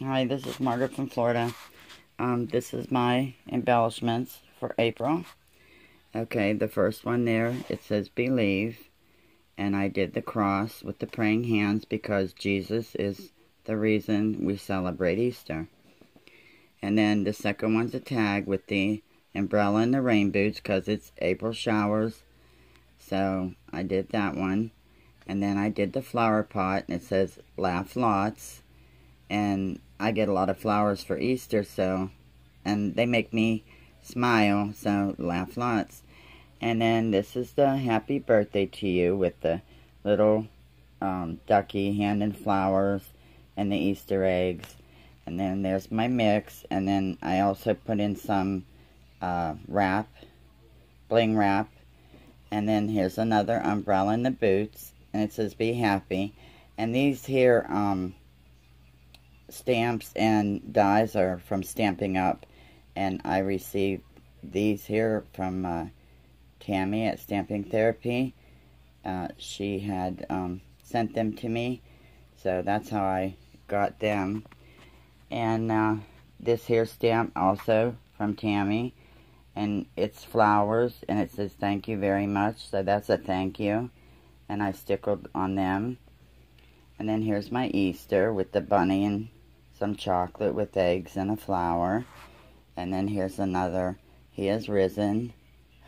Hi, this is Margaret from Florida. Um, this is my embellishments for April. Okay, the first one there, it says believe. And I did the cross with the praying hands because Jesus is the reason we celebrate Easter. And then the second one's a tag with the umbrella and the rain boots because it's April showers. So I did that one. And then I did the flower pot and it says laugh lots and I get a lot of flowers for Easter, so, and they make me smile, so laugh lots. And then this is the happy birthday to you with the little um, ducky handing flowers and the Easter eggs. And then there's my mix, and then I also put in some uh, wrap, bling wrap. And then here's another umbrella in the boots, and it says be happy. And these here, um, stamps and dies are from Stampin' Up. And I received these here from uh, Tammy at Stamping Therapy. Uh, she had um, sent them to me. So that's how I got them. And uh, this here stamp also from Tammy. And it's flowers. And it says thank you very much. So that's a thank you. And I stickled on them. And then here's my Easter with the bunny and some chocolate with eggs and a flower. And then here's another, He has risen,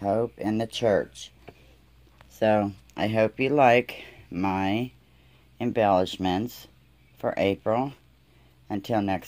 hope in the church. So, I hope you like my embellishments for April. Until next